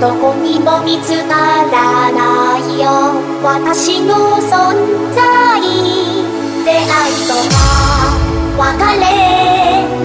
どこにも見つからないよ。私の存在。出会いとか別れ。